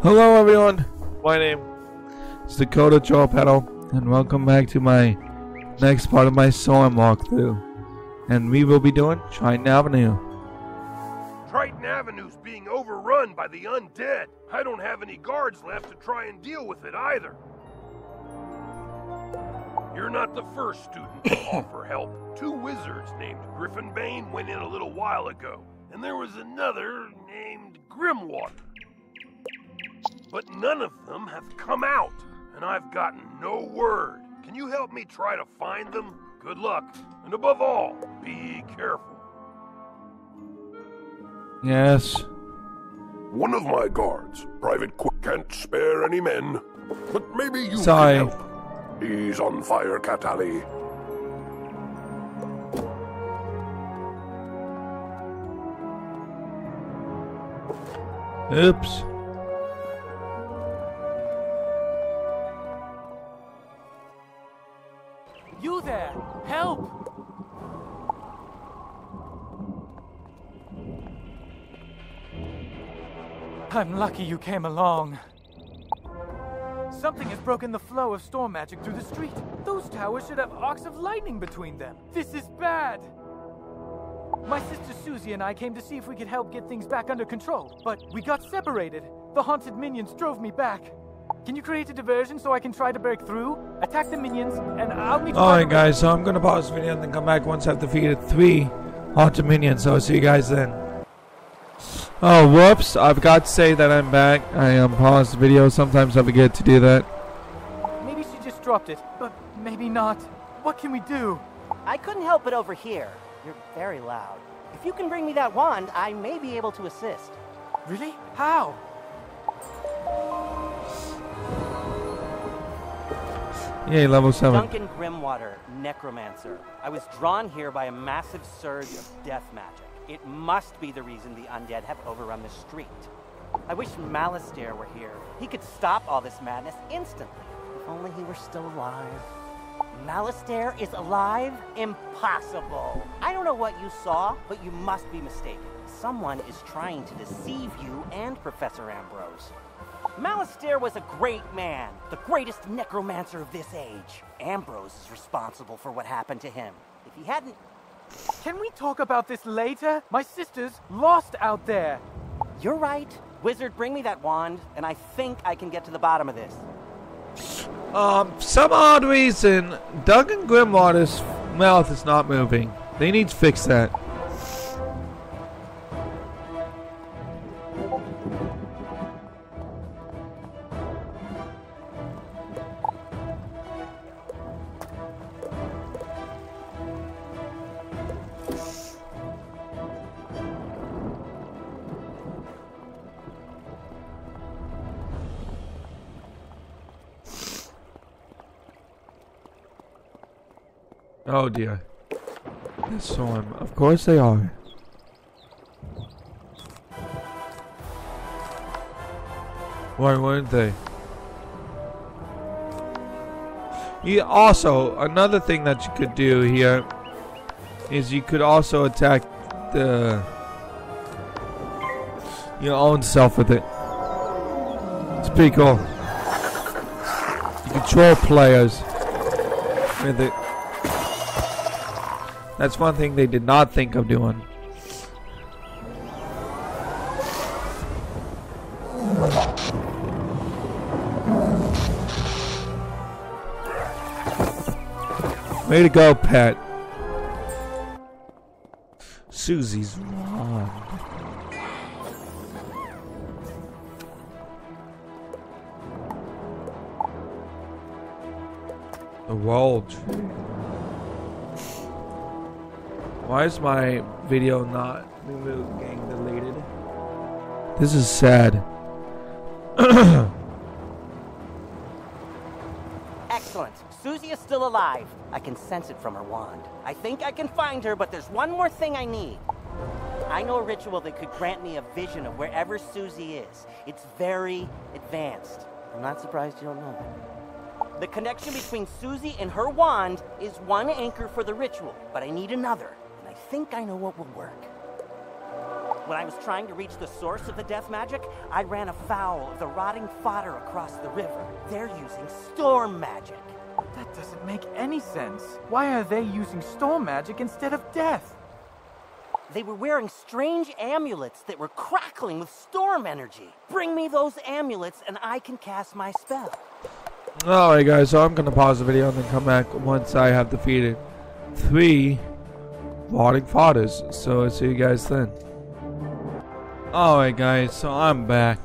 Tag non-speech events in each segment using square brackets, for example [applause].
Hello everyone, my name is Dakota Petal, and welcome back to my next part of my Storm walkthrough. And we will be doing Triton Avenue. Triton Avenue's being overrun by the undead. I don't have any guards left to try and deal with it either. You're not the first student to offer help. Two wizards named Griffin Bane went in a little while ago, and there was another named Grimwater. But none of them have come out, and I've gotten no word. Can you help me try to find them? Good luck, and above all, be careful. Yes. One of my guards, Private Quick, can't spare any men, but maybe you Sorry. can help. He's on Firecat Alley. Oops. You there! Help! I'm lucky you came along. Something has broken the flow of storm magic through the street. Those towers should have arcs of lightning between them. This is bad. My sister Susie and I came to see if we could help get things back under control, but we got separated. The haunted minions drove me back. Can you create a diversion so I can try to break through? Attack the minions, and I'll meet you. Alright guys, so I'm gonna pause the video and then come back once I've defeated three haunted minions, so I'll see you guys then. Oh whoops, I've got to say that I'm back. I um paused the video, sometimes I forget to do that. Maybe she just dropped it, but maybe not. What can we do? I couldn't help it over here. You're very loud. If you can bring me that wand, I may be able to assist. Really? How? Yay, level 7. Duncan Grimwater, Necromancer. I was drawn here by a massive surge of death magic. It must be the reason the undead have overrun the street. I wish Malistaire were here. He could stop all this madness instantly. If only he were still alive. Malistaire is alive? Impossible. I don't know what you saw, but you must be mistaken. Someone is trying to deceive you and Professor Ambrose. Malistaire was a great man, the greatest necromancer of this age. Ambrose is responsible for what happened to him. If he hadn't. Can we talk about this later? My sister's lost out there. You're right. Wizard, bring me that wand, and I think I can get to the bottom of this. Um, some odd reason, Duncan Grimwater's mouth is not moving. They need to fix that. Oh dear. The storm. Of course they are. Why weren't they? You also another thing that you could do here is you could also attack the your own self with it. It's pretty cool. You control players with it. That's one thing they did not think of doing. Way to go, pet. Susie's wand. The wall tree. Why is my video not removed, getting deleted? This is sad. [coughs] Excellent. Susie is still alive. I can sense it from her wand. I think I can find her, but there's one more thing I need. I know a ritual that could grant me a vision of wherever Susie is. It's very advanced. I'm not surprised you don't know it. The connection between Susie and her wand is one anchor for the ritual, but I need another, and I think I know what will work. When I was trying to reach the source of the death magic, I ran afoul of the rotting fodder across the river. They're using storm magic. That doesn't make any sense. Why are they using storm magic instead of death? They were wearing strange amulets that were crackling with storm energy. Bring me those amulets and I can cast my spell. Alright guys, so I'm gonna pause the video and then come back once I have defeated three rotting fathers. So I'll see you guys then. Alright guys, so I'm back.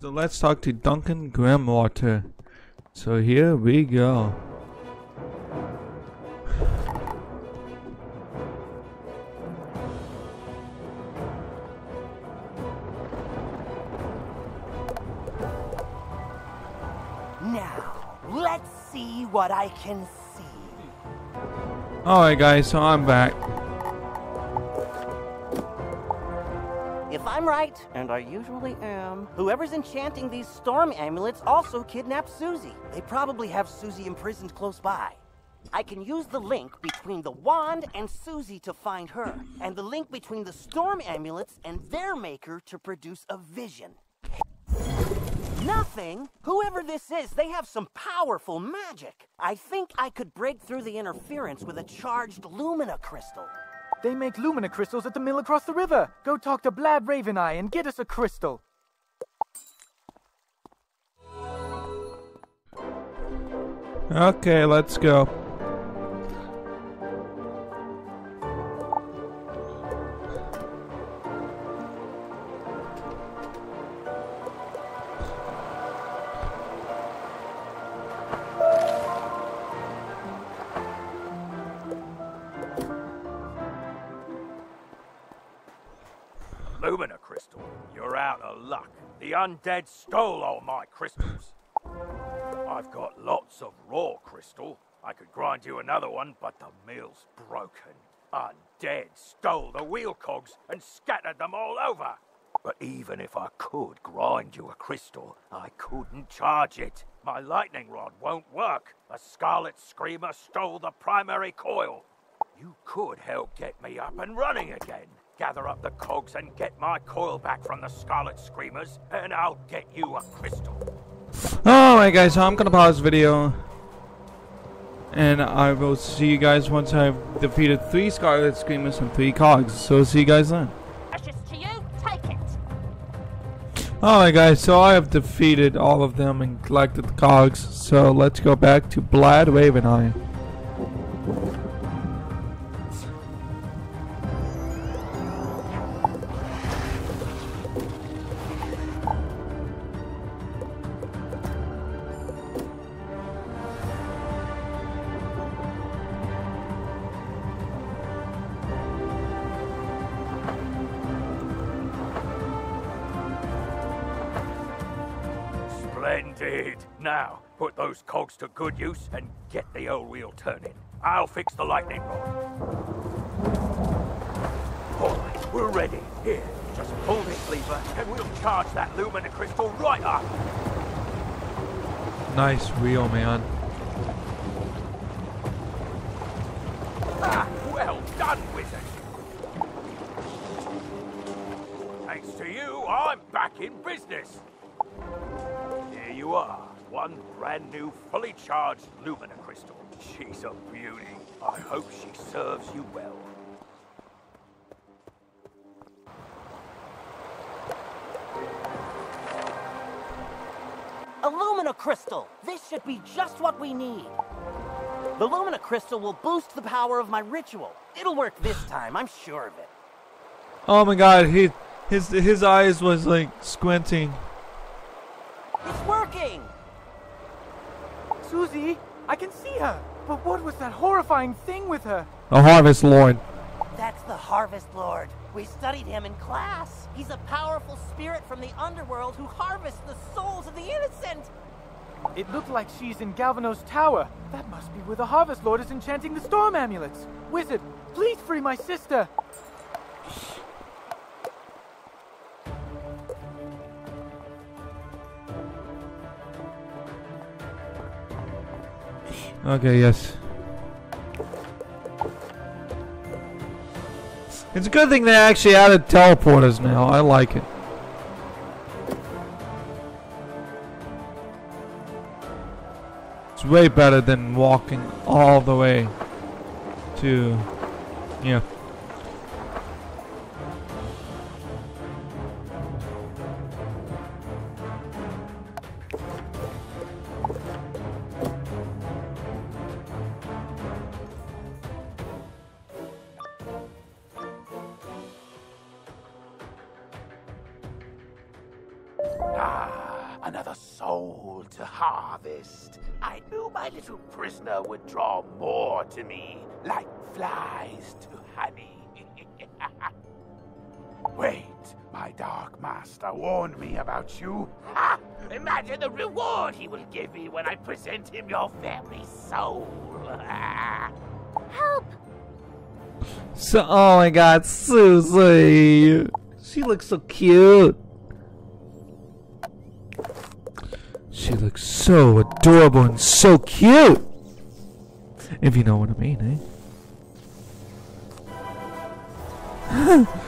So let's talk to Duncan Grimwater. So here we go. Now, let's see what I can see. Alright guys, so I'm back. If I'm right, and I usually am, whoever's enchanting these storm amulets also kidnapped Susie. They probably have Susie imprisoned close by. I can use the link between the wand and Susie to find her, and the link between the storm amulets and their maker to produce a vision. Nothing? Whoever this is, they have some powerful magic. I think I could break through the interference with a charged Lumina crystal. They make Lumina crystals at the mill across the river. Go talk to Blad Raveneye and get us a crystal. Okay, let's go. Luck. The undead stole all my crystals. I've got lots of raw crystal. I could grind you another one, but the mill's broken. Undead stole the wheel cogs and scattered them all over. But even if I could grind you a crystal, I couldn't charge it. My lightning rod won't work. The Scarlet Screamer stole the primary coil. You could help get me up and running again. Gather up the cogs and get my coil back from the Scarlet Screamers, and I'll get you a crystal. Alright guys, so I'm gonna pause the video. And I will see you guys once I've defeated three Scarlet Screamers and three Cogs. So see you guys then. Precious to you, take it. Alright guys, so I have defeated all of them and collected the Cogs. So let's go back to Blad Raveneye. Splendid! Now, put those cogs to good use and get the old wheel turning. I'll fix the lightning rod. All right, we're ready. Here, just pull this lever and we'll charge that Lumina crystal right up. Nice wheel, man. Ah, well done, wizard. Thanks to you, I'm back in business. Here you are, one brand new, fully charged Lumina crystal. She's a beauty. I hope she serves you well. A Lumina Crystal! This should be just what we need. The Lumina Crystal will boost the power of my ritual. It'll work this time, I'm sure of it. Oh my god, he his his eyes was like squinting. It's working! Susie, I can see her. But what was that horrifying thing with her? The Harvest Lord. That's the Harvest Lord. We studied him in class. He's a powerful spirit from the underworld who harvests the souls of the innocent. It looked like she's in Galvanos Tower. That must be where the Harvest Lord is enchanting the storm amulets. Wizard, please free my sister. Okay, yes. It's a good thing they actually added teleporters now. I like it. It's way better than walking all the way to, yeah. Ah, another soul to harvest. I knew my little prisoner would draw more to me, like flies to honey. [laughs] Wait, my dark master warned me about you. Ha! Imagine the reward he will give me when I present him your very soul. [laughs] Help! So, oh my god, Susie! She looks so cute. She looks so adorable and so cute! If you know what I mean, eh? [laughs]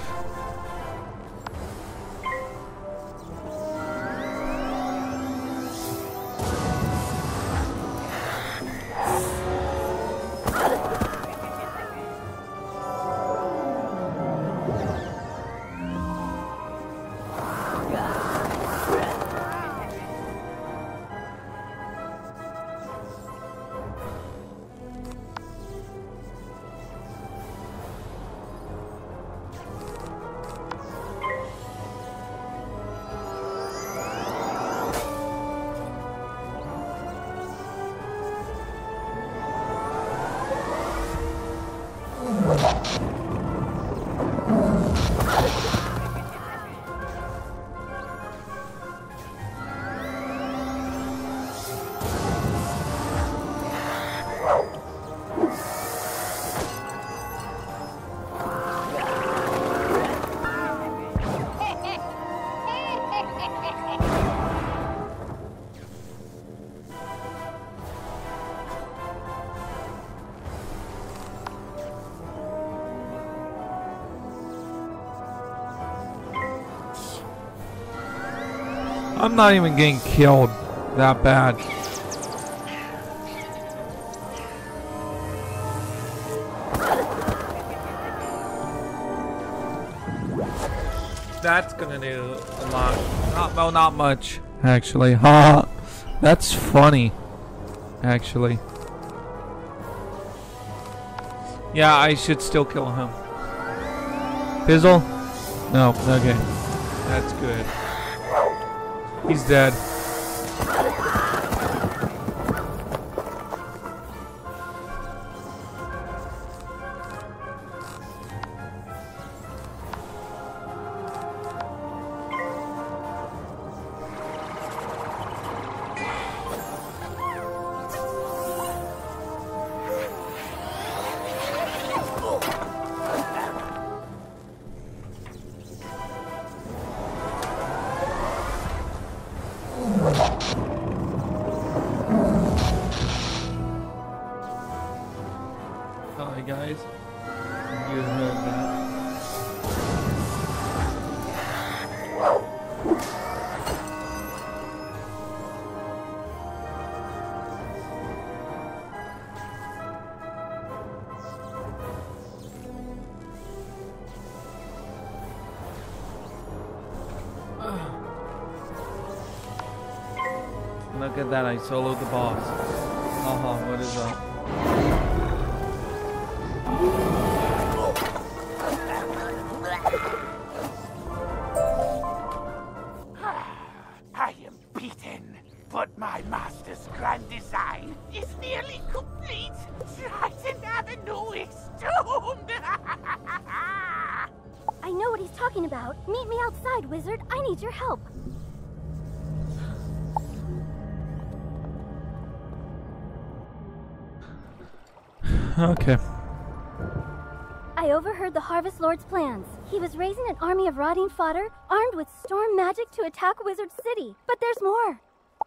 I'm not even getting killed that bad. That's gonna do a lot. Not, well, not much, actually. Ha! [laughs] That's funny, actually. Yeah, I should still kill him. Pizzle? No, okay. That's good. He's dead. Look at that, I soloed the boss. Haha, what is up? I am beaten, but my master's grand design is nearly complete. Triton Avenue is doomed. I know what he's talking about. Meet me outside, wizard. I need your help. Okay. I overheard the Harvest Lord's plans. He was raising an army of rotting fodder, armed with storm magic to attack Wizard City. But there's more.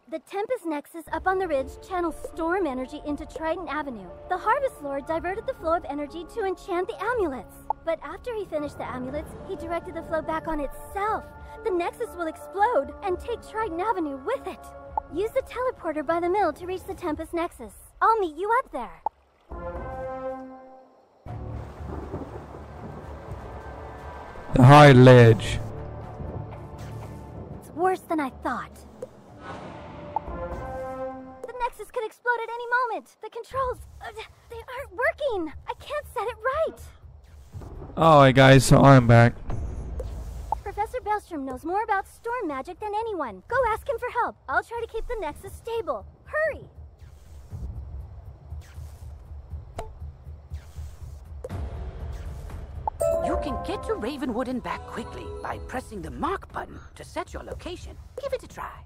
The Tempest Nexus up on the ridge channels storm energy into Triton Avenue. The Harvest Lord diverted the flow of energy to enchant the amulets. But after he finished the amulets, he directed the flow back on itself. The Nexus will explode and take Triton Avenue with it. Use the teleporter by the mill to reach the Tempest Nexus. I'll meet you up there. High ledge. It's worse than I thought. The Nexus could explode at any moment. The controls, uh, they aren't working. I can't set it right. Alright guys, so I'm back. Professor Balestrom knows more about storm magic than anyone. Go ask him for help. I'll try to keep the Nexus stable. Hurry! You can get to Ravenwood and back quickly by pressing the mark button to set your location. Give it a try.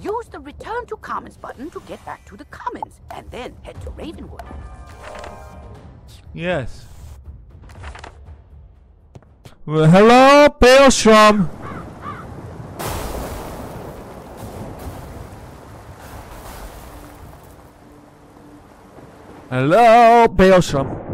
Use the return to commons button to get back to the commons and then head to Ravenwood. Yes. Well, hello, Balestrom. Hello, Balestrom.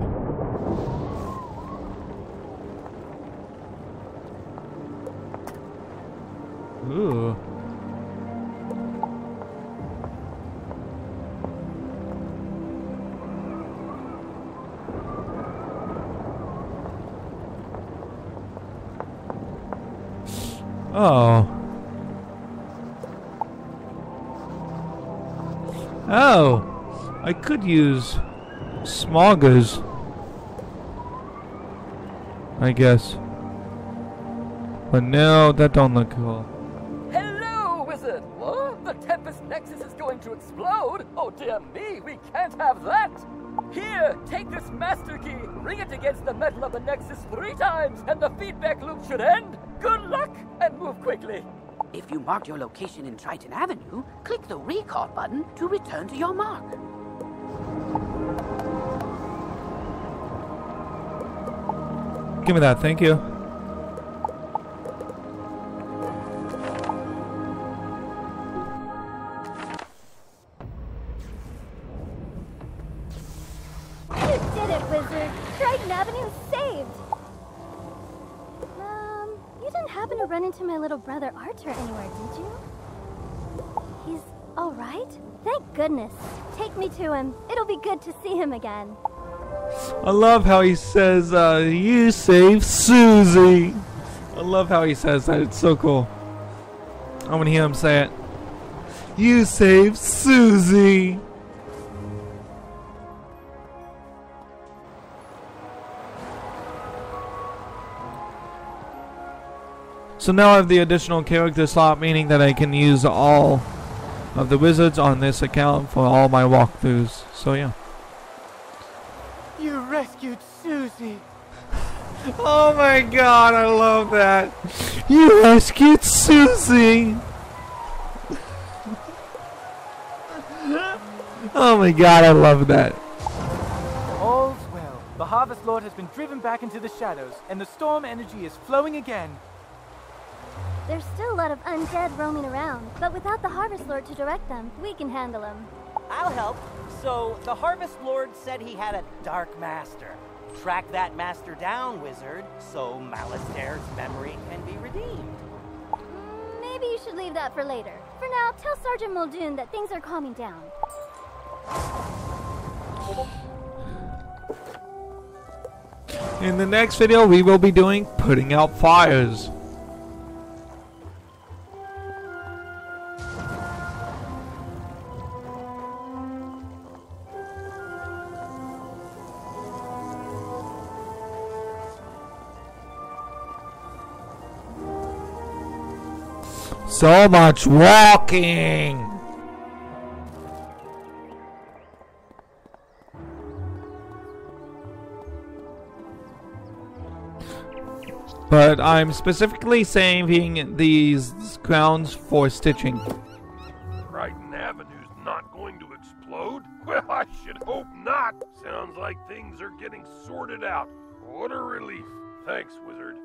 Oh. Oh. I could use smoggers. I guess. But no, that don't look cool. Hello, wizard! What? The Tempest Nexus is going to explode? Oh dear me, we can't have that! Here, take this master key, ring it against the metal of the Nexus three times, and the feedback loop should end! Good luck, and move quickly! If you marked your location in Triton Avenue, click the recall button to return to your mark. Give me that, thank you. Run into my little brother Archer anywhere, did you? He's alright? Thank goodness. Take me to him. It'll be good to see him again. I love how he says, uh, you saved Susie. I love how he says that. It's so cool. I want to hear him say it. You saved Susie. So now I have the additional character slot, meaning that I can use all of the wizards on this account for all my walkthroughs. So yeah. You rescued Susie. [laughs] Oh my god, I love that. You rescued Susie. [laughs] oh my god, I love that. All's well. The Harvest Lord has been driven back into the shadows, and the storm energy is flowing again. There's still a lot of undead roaming around, but without the Harvest Lord to direct them, we can handle them. I'll help. So, the Harvest Lord said he had a Dark Master. Track that master down, wizard, so Malistaire's memory can be redeemed. Maybe you should leave that for later. For now, tell Sergeant Muldoon that things are calming down. In the next video, we will be doing putting out fires. So much walking. But I'm specifically saving these crowns for stitching. Triton Avenue's not going to explode? [laughs] Well, I should hope not. Sounds like things are getting sorted out. What a relief. Thanks, wizard.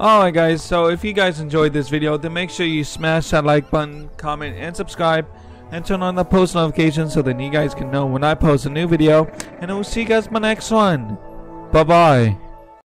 Alright guys, so if you guys enjoyed this video, then make sure you smash that like button, comment, and subscribe. And turn on the post notifications so that you guys can know when I post a new video. And I will see you guys in my next one. Bye bye.